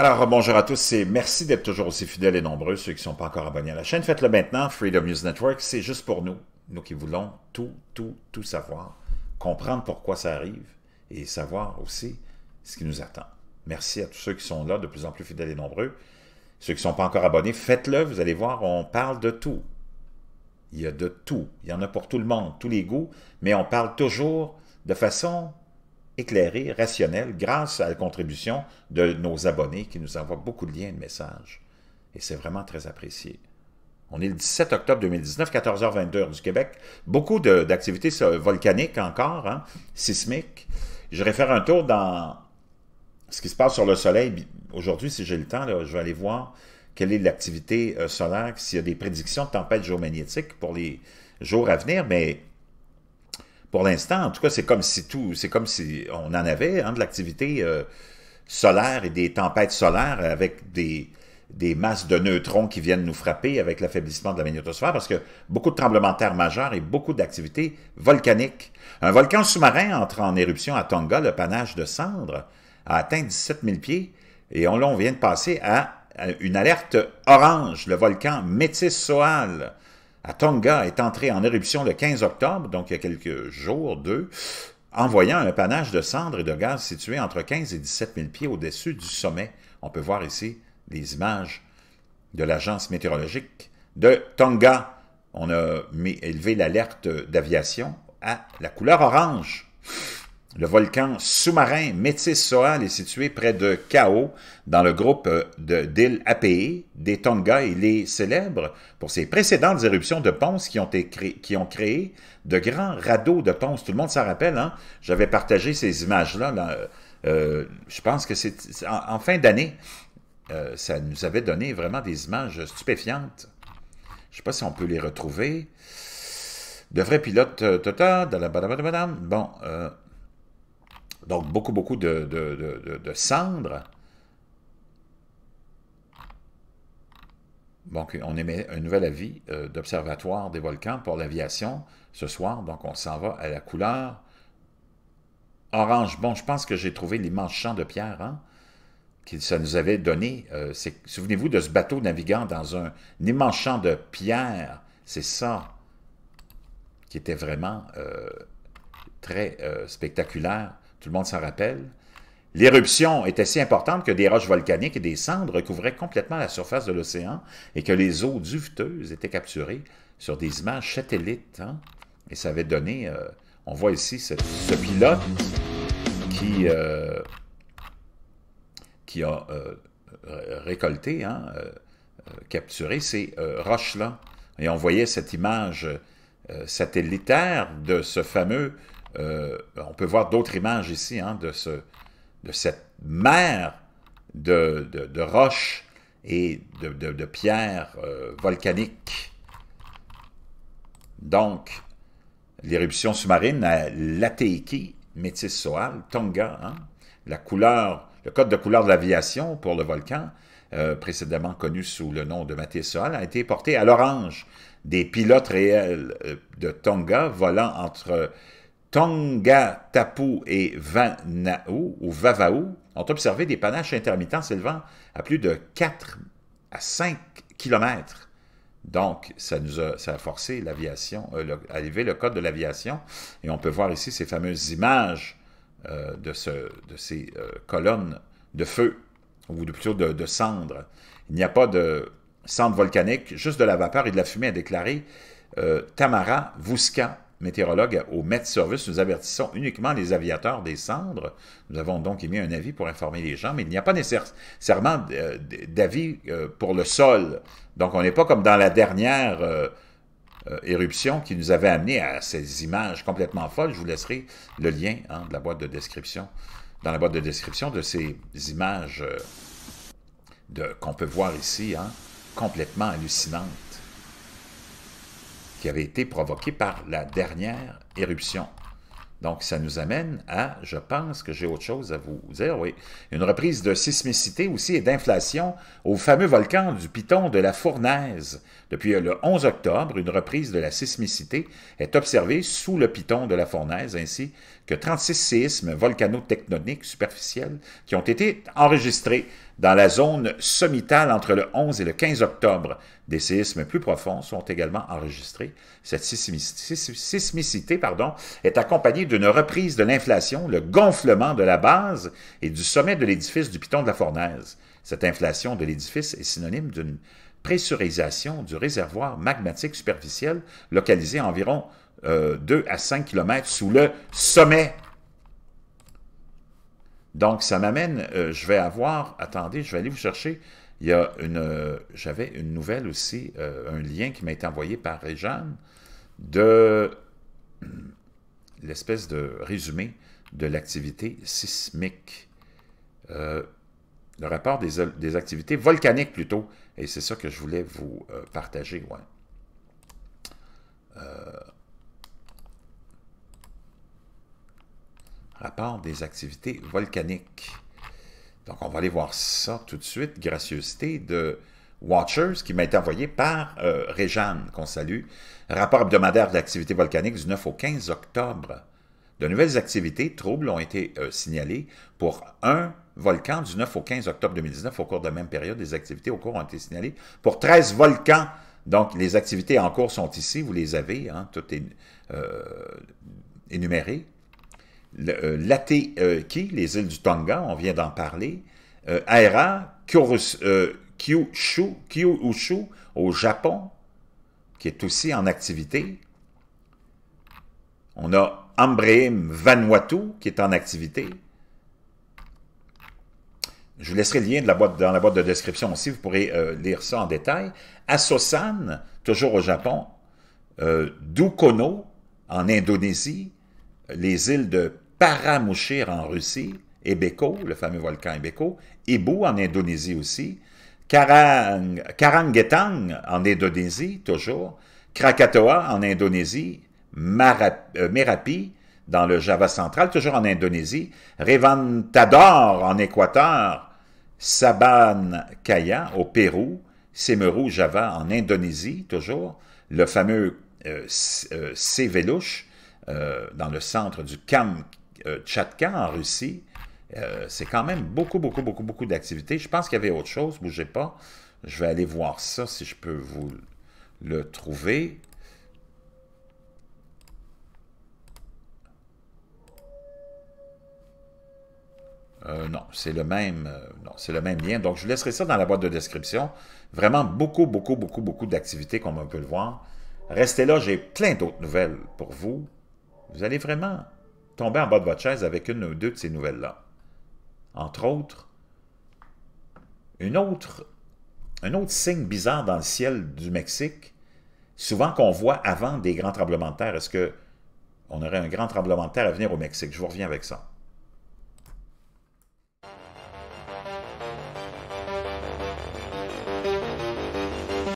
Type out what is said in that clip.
Alors, bonjour à tous et merci d'être toujours aussi fidèles et nombreux. Ceux qui ne sont pas encore abonnés à la chaîne, faites-le maintenant. Freedom News Network, c'est juste pour nous. Nous qui voulons tout, tout, tout savoir, comprendre pourquoi ça arrive et savoir aussi ce qui nous attend. Merci à tous ceux qui sont là, de plus en plus fidèles et nombreux. Ceux qui ne sont pas encore abonnés, faites-le. Vous allez voir, on parle de tout. Il y a de tout. Il y en a pour tout le monde, tous les goûts, mais on parle toujours de façon éclairé, rationnel, grâce à la contribution de nos abonnés qui nous envoient beaucoup de liens de messages. Et c'est vraiment très apprécié. On est le 17 octobre 2019, 14h22 du Québec. Beaucoup d'activités volcaniques encore, hein, sismiques. Je vais faire un tour dans ce qui se passe sur le Soleil. Aujourd'hui, si j'ai le temps, je vais aller voir quelle est l'activité euh, solaire, s'il y a des prédictions de tempêtes géomagnétiques pour les jours à venir, mais pour l'instant, en tout cas, c'est comme si tout, c'est comme si on en avait hein, de l'activité euh, solaire et des tempêtes solaires avec des, masses de neutrons qui viennent nous frapper avec l'affaiblissement de la magnétosphère, parce que beaucoup de tremblements de terre majeurs et beaucoup d'activités volcaniques. Un volcan sous-marin entre en éruption à Tonga, le panache de cendres, a atteint 17 000 pieds, et on, là, on vient de passer à une alerte orange, le volcan Métis Soal, à Tonga est entré en éruption le 15 octobre, donc il y a quelques jours, deux, envoyant un panache de cendres et de gaz situé entre 15 et 17 000 pieds au-dessus du sommet. On peut voir ici les images de l'agence météorologique de Tonga. On a mis, élevé l'alerte d'aviation à la couleur orange. Le volcan sous-marin Métis Soal est situé près de Kao, dans le groupe d'îles APE des Tonga. Il est célèbre pour ses précédentes éruptions de ponce qui ont, créé de grands radeaux de ponce. Tout le monde s'en rappelle, hein? J'avais partagé ces images-là. Euh, je pense que c'est en, fin d'année. Euh, ça nous avait donné vraiment des images stupéfiantes. Je ne sais pas si on peut les retrouver. De vrais pilotes, bon, euh, donc, beaucoup, beaucoup de, cendres. Donc, on émet un nouvel avis euh, d'observatoire des volcans pour l'aviation ce soir. Donc, on s'en va à la couleur orange. Bon, je pense que j'ai trouvé l'immense champ de pierre hein, ça nous avait donné. Euh, souvenez-vous de ce bateau naviguant dans un, immense champ de pierre. C'est ça qui était vraiment euh, très spectaculaire. Tout le monde s'en rappelle. L'éruption était si importante que des roches volcaniques et des cendres recouvraient complètement la surface de l'océan et que les eaux duveteuses étaient capturées sur des images satellites. Hein. Et ça avait donné... Euh, on voit ici ce, pilote qui, euh, a euh, récolté, hein, capturé ces roches-là. Et on voyait cette image satellitaire de ce fameux euh, on peut voir d'autres images ici hein, de, ce, de cette mer de, roches et de, pierres euh, volcaniques. Donc, l'éruption sous-marine à Lateiki, Métis Soal, Tonga, hein, le code de couleur de l'aviation pour le volcan, euh, précédemment connu sous le nom de Métis Soal, a été porté à l'orange. Des pilotes réels de Tonga volant entre Tonga, Tapu et Vanau ou Vavau ont observé des panaches intermittents s'élevant à plus de 4 à 5 km. Donc, ça nous a, forcé l'aviation, euh, à élever le code de l'aviation. Et on peut voir ici ces fameuses images euh, de, ce, de, ces euh, colonnes de feu, ou plutôt de, de cendres. Il n'y a pas de cendres volcaniques, juste de la vapeur et de la fumée, a déclaré Tamara Vuska, météorologue au Met Service, nous avertissons uniquement les aviateurs des cendres. Nous avons donc émis un avis pour informer les gens, mais il n'y a pas nécessairement euh, d'avis euh, pour le sol. Donc, on n'est pas comme dans la dernière euh, éruption qui nous avait amené à ces images complètement folles. Je vous laisserai le lien hein, de la boîte de description, dans la boîte de description de ces images qu'on peut voir ici, hein, complètement hallucinantes qui avait été provoqué par la dernière éruption. Donc, ça nous amène à, je pense que j'ai autre chose à vous dire, oui, une reprise de sismicité aussi et d'inflation au fameux volcan du Piton de la Fournaise. Depuis le 11 octobre, une reprise de la sismicité est observée sous le Piton de la Fournaise, ainsi que 36 séismes volcano-tectoniques superficiels qui ont été enregistrés dans la zone sommitale entre le 11 et le 15 octobre. Des séismes plus profonds sont également enregistrés. Cette sismicité est accompagnée d'une reprise de l'inflation, le gonflement de la base et du sommet de l'édifice du Piton de la Fournaise. Cette inflation de l'édifice est synonyme d'une pressurisation du réservoir magmatique superficiel localisé à environ 2 euh, à 5 km sous le sommet. Donc, ça m'amène, euh, je vais avoir, attendez, je vais aller vous chercher, il y a une, euh, j'avais une nouvelle aussi, un lien qui m'a été envoyé par Réjeanne de l'espèce de résumé de l'activité sismique. le rapport des, des, activités volcaniques plutôt, et c'est ça que je voulais vous partager. Ouais. Rapport des activités volcaniques. Donc, on va aller voir ça tout de suite. Gracieuseté de Watchers qui m'a été envoyé par euh, Réjeanne, qu'on salue. Rapport hebdomadaire de l'activité volcanique du 9 au 15 octobre. De nouvelles activités troubles ont été euh, signalées pour un volcan du 9 au 15 octobre 2019. Au cours de la même période, des activités au cours ont été signalées pour 13 volcans. Donc, les activités en cours sont ici, vous les avez, hein, tout est euh, énuméré. Euh, Lati, euh, les îles du Tonga, on vient d'en parler, euh, Aira, Kyushu, au Japon, qui est aussi en activité. On a Ambreim Vanuatu, qui est en activité. Je vous laisserai le lien dans la boîte de description aussi, vous pourrez lire ça en détail. Asosan, toujours au Japon. Dukono, en Indonésie les îles de Paramushir en Russie, Ebeko, le fameux volcan Ebeko, Ibu en Indonésie aussi, Karang, Karangetang en Indonésie, toujours, Krakatoa en Indonésie, euh, Merapi dans le Java central, toujours en Indonésie, Revantador en Équateur, Saban Kaya au Pérou, Semeru Java en Indonésie, toujours, le fameux euh, euh euh, dans le centre du Kam euh, en Russie. Euh, c'est quand même beaucoup, beaucoup, beaucoup, beaucoup d'activités. Je pense qu'il y avait autre chose, bougez pas. Je vais aller voir ça si je peux vous le trouver. non, c'est le même, non, c'est le même lien. Donc, je laisserai ça dans la boîte de description. Vraiment beaucoup, beaucoup, beaucoup, beaucoup d'activités, comme on peut le voir. Restez là, j'ai plein d'autres nouvelles pour vous. Vous allez vraiment tomber en bas de votre chaise avec une ou deux de ces nouvelles-là. Entre autres, une autre, un autre signe bizarre dans le ciel du Mexique, souvent qu'on voit avant des grands tremblements de terre. Est-ce qu'on aurait un grand tremblement de terre à venir au Mexique? Je vous reviens avec ça.